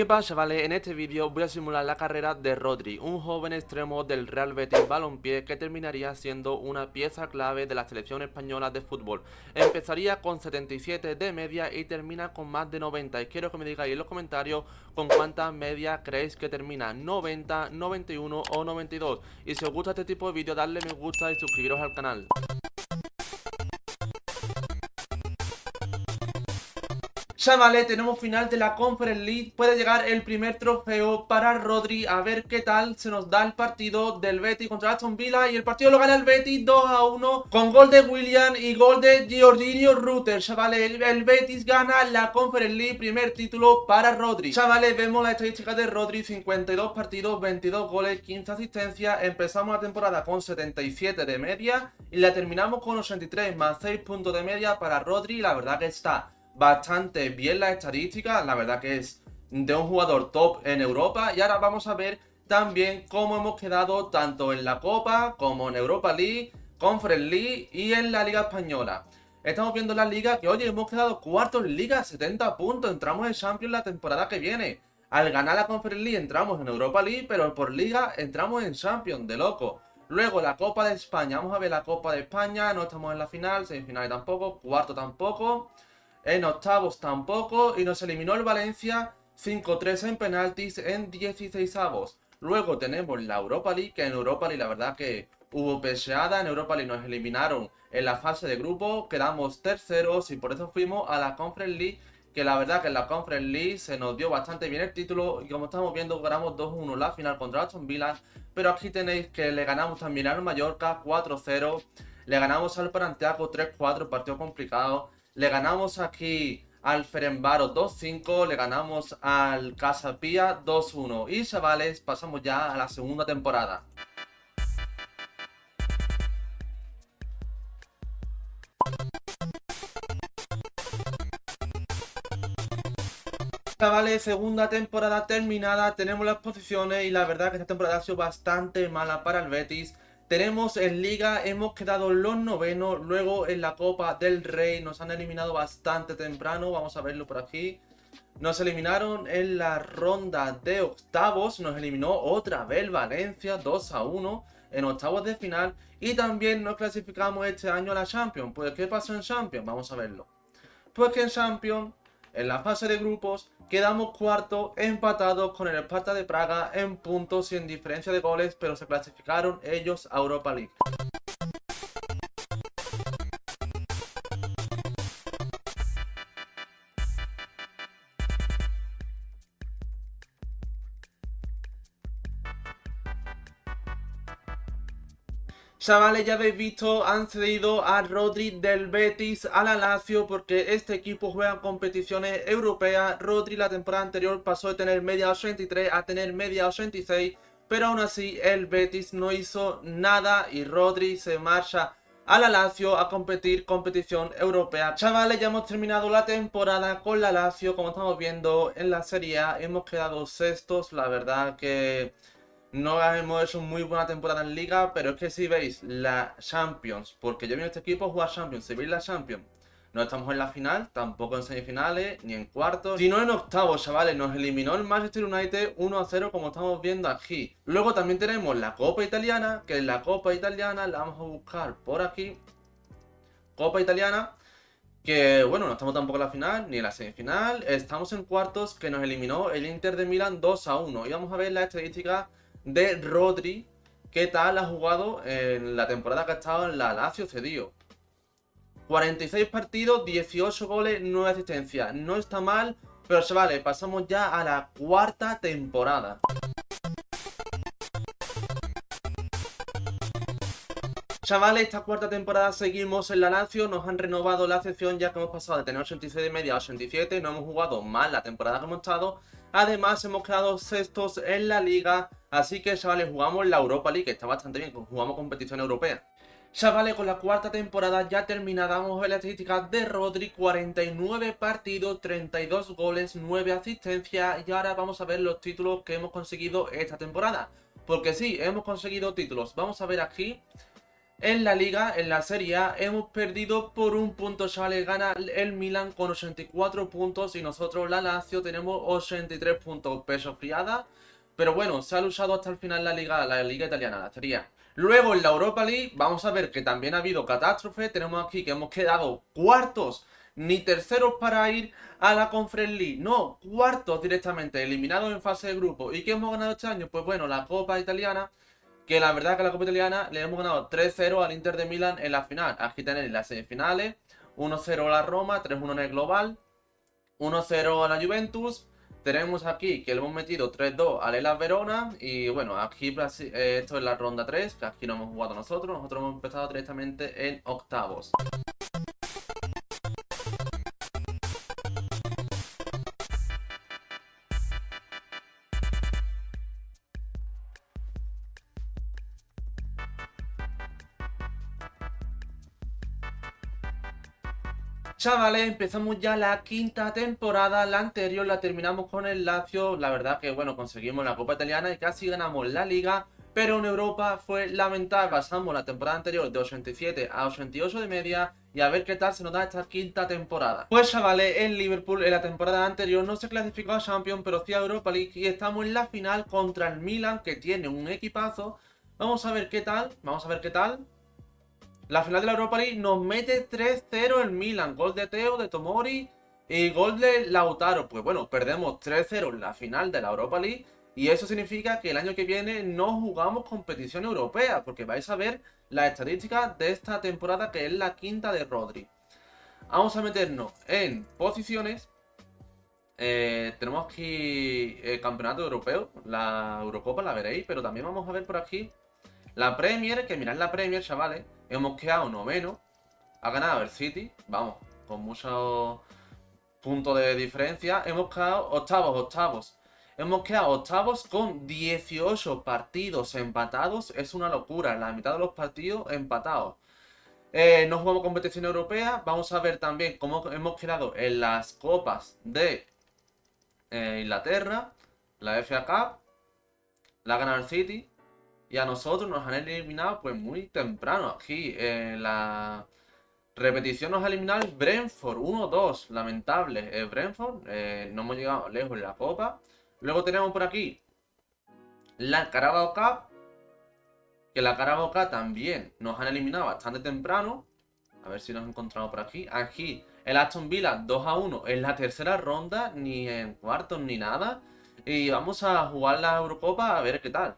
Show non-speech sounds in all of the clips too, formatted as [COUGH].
qué pasa, vale? En este vídeo voy a simular la carrera de Rodri, un joven extremo del Real Betis Balompié que terminaría siendo una pieza clave de la selección española de fútbol. Empezaría con 77 de media y termina con más de 90 y quiero que me digáis en los comentarios con cuántas media creéis que termina, 90, 91 o 92. Y si os gusta este tipo de vídeos, darle me gusta y suscribiros al canal. Chavales, tenemos final de la Conference League. Puede llegar el primer trofeo para Rodri. A ver qué tal se nos da el partido del Betis contra Aston Villa. Y el partido lo gana el Betis 2 a 1 con gol de William y gol de Giorginio Rutter. Chavales, el, Betis gana la Conference League. Primer título para Rodri. Chavales, vemos la estadística de Rodri. 52 partidos, 22 goles, 15 asistencias. Empezamos la temporada con 77 de media. Y la terminamos con 83 más 6 puntos de media para Rodri. La verdad que está bastante bien la estadística, la verdad que es de un jugador top en Europa. Y ahora vamos a ver también cómo hemos quedado tanto en la Copa como en Europa League, Conference League y en la Liga Española. Estamos viendo la liga que, oye, hemos quedado cuartos en liga, 70 puntos, entramos en Champions la temporada que viene. Al ganar la Conference League entramos en Europa League, pero por liga entramos en Champions, de loco. Luego la Copa de España, vamos a ver la Copa de España, no estamos en la final, semifinal tampoco, cuarto tampoco. En octavos tampoco. Y nos eliminó el Valencia 5-3 en penaltis en 16 avos. Luego tenemos la Europa League, que en Europa League la verdad que hubo peseada. En Europa League nos eliminaron en la fase de grupo. Quedamos terceros y por eso fuimos a la Conference League. Que la verdad que en la Conference League se nos dio bastante bien el título. Y como estamos viendo, ganamos 2-1 la final contra Aston Villa. Pero aquí tenéis que le ganamos también al Mallorca 4-0. Le ganamos al Paranteaco 3-4, partido complicado. Le ganamos aquí al Ferenbaro 2-5, le ganamos al Casapía 2-1. Y chavales, pasamos ya a la segunda temporada. Chavales, segunda temporada terminada, tenemos las posiciones y la verdad que esta temporada ha sido bastante mala para el Betis. Tenemos en Liga, hemos quedado los novenos. Luego en la Copa del Rey nos han eliminado bastante temprano. Vamos a verlo por aquí. Nos eliminaron en la ronda de octavos. Nos eliminó otra vez Valencia 2 a 1 en octavos de final. Y también nos clasificamos este año a la Champions. Pues ¿qué pasó en Champions? Vamos a verlo. Pues que en Champions en la fase de grupos quedamos cuarto empatados con el Esparta de Praga en puntos y en diferencia de goles, pero se clasificaron ellos a Europa League. Chavales, ya habéis visto, han cedido a Rodri del Betis a la Lazio porque este equipo juega en competiciones europeas. Rodri la temporada anterior pasó de tener media 83 a tener media 86, pero aún así el Betis no hizo nada y Rodri se marcha a la Lazio a competir competición europea. Chavales, ya hemos terminado la temporada con la Lazio, como estamos viendo en la Serie A, hemos quedado sextos, la verdad que no hemos hecho muy buena temporada en Liga, pero es que si veis la Champions, porque yo vi este equipo jugar Champions, si veis la Champions, no estamos en la final, tampoco en semifinales, ni en cuartos, sino en octavos, chavales. Nos eliminó el Manchester United 1-0 como estamos viendo aquí. Luego también tenemos la Copa Italiana, que en la Copa Italiana la vamos a buscar por aquí. Copa Italiana, que bueno, no estamos tampoco en la final ni en la semifinal. Estamos en cuartos que nos eliminó el Inter de Milán 2-1. Y vamos a ver la estadística de Rodri. ¿Qué tal ha jugado en la temporada que ha estado en la Lazio cedido? 46 partidos, 18 goles, 9 asistencias. No está mal, pero chavales, pasamos ya a la cuarta temporada. Chavales, esta cuarta temporada seguimos en la Lazio, nos han renovado la sección ya que hemos pasado de tener 86 de media a 87, no hemos jugado mal la temporada que hemos estado, además hemos quedado sextos en la liga, así que chavales, jugamos la Europa League, que está bastante bien, jugamos competición europea. Chavales, con la cuarta temporada ya terminada, vamos a ver la estadística de Rodri, 49 partidos, 32 goles, 9 asistencias y ahora vamos a ver los títulos que hemos conseguido esta temporada. Porque sí, hemos conseguido títulos, vamos a ver aquí En la Liga, en la Serie A, hemos perdido por un punto, chavales. Gana el Milan con 84 puntos y nosotros, la Lazio, tenemos 83 puntos. Peso friada. Pero bueno, se ha luchado hasta el final la Liga, la Liga Italiana, la Serie. Luego en la Europa League, vamos a ver que también ha habido catástrofe. Tenemos aquí que hemos quedado cuartos ni terceros para ir a la Conference League, no, cuartos directamente, eliminados en fase de grupo. ¿Y qué hemos ganado este año? Pues bueno, la Copa Italiana, que la verdad que la Copa Italiana le hemos ganado 3-0 al Inter de Milán en la final. Aquí tenéis las semifinales, 1-0 a la Roma, 3-1 en el global, 1-0 a la Juventus. Tenemos aquí que le hemos metido 3-2 al Elas Verona y bueno, aquí eh, esto es la ronda 3, que aquí no hemos jugado nosotros, nosotros hemos empezado directamente en octavos. Chavales, empezamos ya la quinta temporada, la anterior la terminamos con el Lazio, la verdad que bueno, conseguimos la Copa Italiana y casi ganamos la Liga, pero en Europa fue lamentable, pasamos la temporada anterior de 87 a 88 de media y a ver qué tal se nos da esta quinta temporada. Pues chavales, el Liverpool en la temporada anterior no se clasificó a Champions, pero sí a Europa League y estamos en la final contra el Milan que tiene un equipazo. Vamos a ver qué tal, vamos a ver qué tal. La final de la Europa League nos mete 3-0 el Milan. Gol de Teo, de Tomori y gol de Lautaro. Pues bueno, perdemos 3-0 en la final de la Europa League. Y eso significa que el año que viene no jugamos competición europea. Porque vais a ver la estadística de esta temporada que es la quinta de Rodri. Vamos a meternos en posiciones. Eh, tenemos aquí el campeonato europeo, la Eurocopa la veréis, pero también vamos a ver por aquí la Premier, que mirad la Premier, chavales. Hemos quedado noveno. Ha ganado el City. Vamos, con muchos puntos de diferencia. Hemos quedado octavos, octavos. Hemos quedado octavos con 18 partidos empatados. Es una locura. La mitad de los partidos empatados. Eh, no jugamos competición europea. Vamos a ver también cómo hemos quedado en las copas de eh, Inglaterra. La FA Cup. La ha ganado el City. Y a nosotros nos han eliminado pues muy temprano. Aquí en la repetición nos ha eliminado el Brentford 1-2. Lamentable. El Brentford eh, no hemos llegado lejos en la copa. Luego tenemos por aquí la Carabao Cup. Que la Carabao Cup también nos han eliminado bastante temprano. A ver si nos encontramos por aquí. Aquí el Aston Villa 2 1 en la tercera ronda, ni en cuartos ni nada. Y vamos a jugar la Eurocopa a ver qué tal.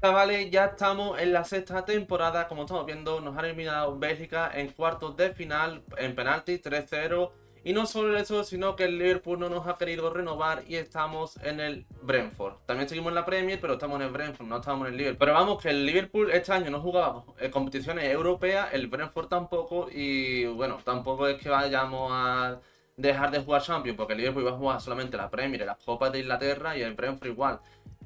Chavales, ya estamos en la sexta temporada, como estamos viendo, nos han eliminado Bélgica en cuartos de final, en penalti 3-0. Y no solo eso, sino que el Liverpool no nos ha querido renovar y estamos en el Brentford. También seguimos en la Premier, pero estamos en el Brentford, no estamos en el Liverpool. Pero vamos, que el Liverpool este año no jugaba competiciones europeas, el Brentford tampoco, y bueno, tampoco es que vayamos a dejar de jugar Champions, porque el Liverpool iba a jugar solamente la Premier, las Copas de Inglaterra y el Brentford igual.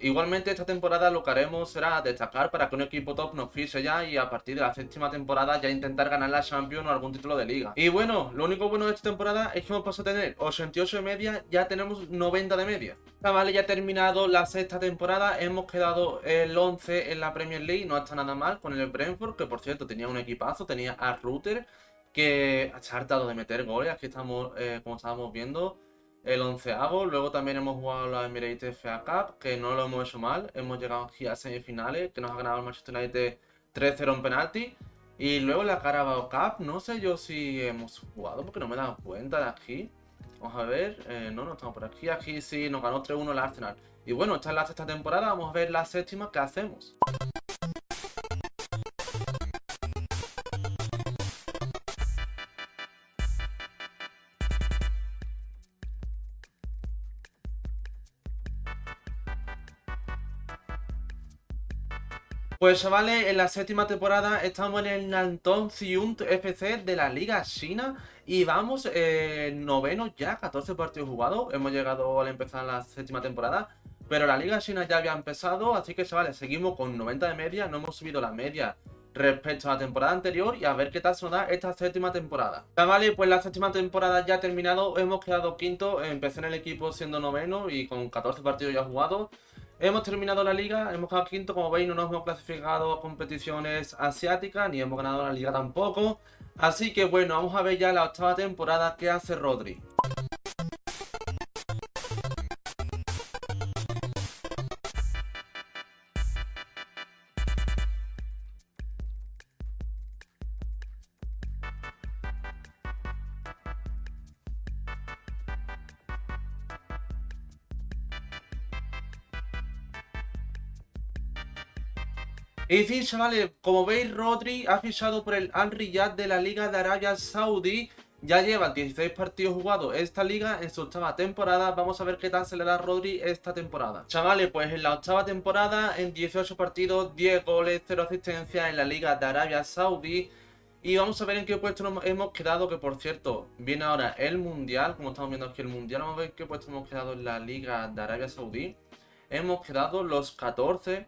Igualmente esta temporada lo que haremos será destacar para que un equipo top nos fiche ya y a partir de la séptima temporada ya intentar ganar la Champions o algún título de liga. Y bueno, lo único bueno de esta temporada es que hemos pasado a tener 88 de media, ya tenemos 90 de media. Vale, ya ha terminado la sexta temporada, hemos quedado el 11 en la Premier League, no está nada mal con el Brentford, que por cierto tenía un equipazo, tenía a Router, que ha chartado de meter goles, aquí estamos, eh, como estábamos viendo, el onceavo. Luego también hemos jugado la Emirates FA Cup, que no lo hemos hecho mal. Hemos llegado aquí a semifinales, que nos ha ganado el Manchester United 3-0 en penalti. Y luego la Carabao Cup, no sé yo si hemos jugado porque no me he dado cuenta de aquí. Vamos a ver, eh, no, no estamos por aquí. Aquí sí nos ganó 3-1 el Arsenal. Y bueno, esta es la sexta temporada, vamos a ver la séptima, ¿qué hacemos? Pues chavales, en la séptima temporada estamos en el Nanton Ciunt FC de la Liga China y vamos eh, noveno ya, 14 partidos jugados. Hemos llegado al empezar la séptima temporada, pero la Liga China ya había empezado, así que chavales, seguimos con 90 de media, no hemos subido la media respecto a la temporada anterior y a ver qué tal se nos da esta séptima temporada. Vale, pues la séptima temporada ya ha terminado, hemos quedado quinto, empecé en el equipo siendo noveno y con 14 partidos ya jugados. Hemos terminado la liga, hemos quedado quinto, como veis no nos hemos clasificado a competiciones asiáticas, ni hemos ganado la liga tampoco. Así que bueno, vamos a ver ya la octava temporada que hace Rodri. Y sí, chavales, como veis, Rodri ha fichado por el Al Riyad de la Liga de Arabia Saudí. Ya lleva 16 partidos jugados esta liga en su octava temporada. Vamos a ver qué tal se le da Rodri esta temporada. Chavales, pues en la octava temporada, en 18 partidos, 10 goles, 0 asistencias en la Liga de Arabia Saudí. Y vamos a ver en qué puesto hemos quedado, que por cierto, viene ahora el Mundial, como estamos viendo aquí el Mundial. Vamos a ver en qué puesto hemos quedado en la Liga de Arabia Saudí. Hemos quedado los 14.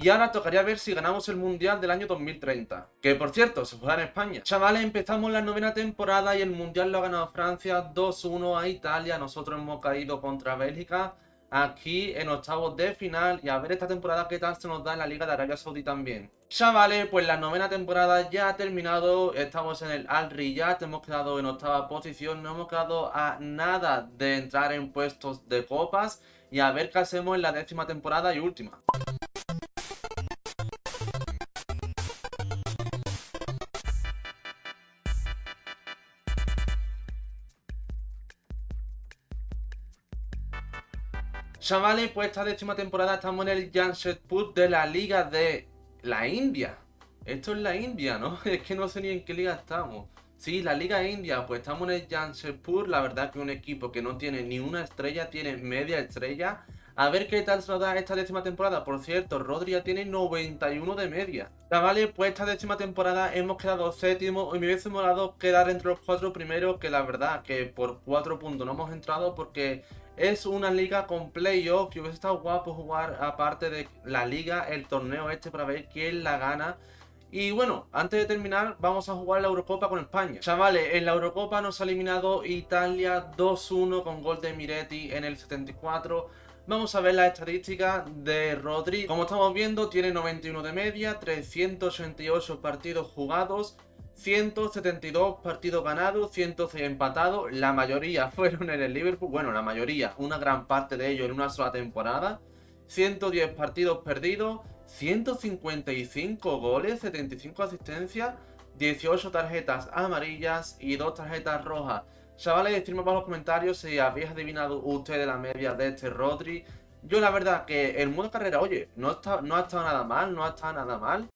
Y ahora tocaría ver si ganamos el Mundial del año 2030. Que por cierto, se juega en España. Chavales, empezamos la novena temporada y el Mundial lo ha ganado Francia 2-1 a Italia. Nosotros hemos caído contra Bélgica aquí en octavos de final. Y a ver esta temporada qué tal se nos da en la Liga de Arabia Saudí también. Chavales, pues la novena temporada ya ha terminado. Estamos en el Al Riyad, hemos quedado en octava posición. No hemos quedado a nada de entrar en puestos de copas. Y a ver qué hacemos en la décima temporada y última. Chavales, pues esta décima temporada estamos en el Jamshedpur de la Liga de la India. Esto es la India, ¿no? [LAUGHS] Es que no sé ni en qué liga estamos. Sí, la Liga India, pues estamos en el Jamshedpur. La verdad que un equipo que no tiene ni una estrella, tiene media estrella. A ver qué tal se nos da esta décima temporada. Por cierto, Rodri tiene 91 de media. Chavales, pues esta décima temporada hemos quedado séptimo y me hubiese molado quedar entre los cuatro primeros, que la verdad que por cuatro puntos no hemos entrado porque es una liga con playoff y hubiese estado guapo jugar aparte de la liga, el torneo este para ver quién la gana. Y bueno, antes de terminar, vamos a jugar la Eurocopa con España. Chavales, en la Eurocopa nos ha eliminado Italia 2-1 con gol de Miretti en el 74. Vamos a ver las estadísticas de Rodri. Como estamos viendo, tiene 91 de media, 388 partidos jugados, 172 partidos ganados, 106 empatados, la mayoría [LAUGHS] fueron en el Liverpool, bueno, la mayoría, una gran parte de ellos en una sola temporada, 110 partidos perdidos, 155 goles, 75 asistencias, 18 tarjetas amarillas y 2 tarjetas rojas. Chavales, decirme en los comentarios si habéis adivinado ustedes la media de este Rodri. Yo la verdad que el modo carrera, oye, no ha estado nada mal, no ha estado nada mal.